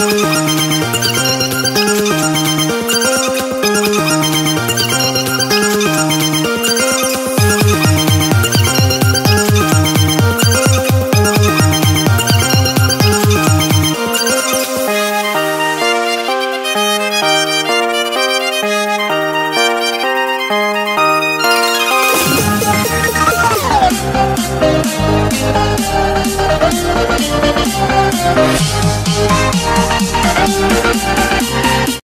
Música